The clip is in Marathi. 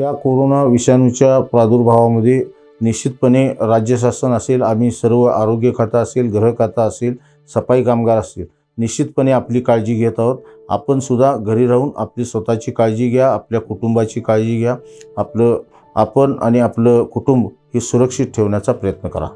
या कोरोना विषाणूच्या प्रादुर्भावामध्ये निश्चितपणे राज्य शासन असेल आम्ही सर्व आरोग्य खाता असेल गृहखाता असेल सफाई कामगार असतील निश्चितपणे आपली काळजी घेत आहोत. आपण सुद्धा घरी राहून आपली स्वतःची काळजी घ्या आपल्या कुटुंबाची काळजी घ्या. आपलं आपण आणि आपलं कुटुंब हे सुरक्षित ठेवण्याचा प्रयत्न करा.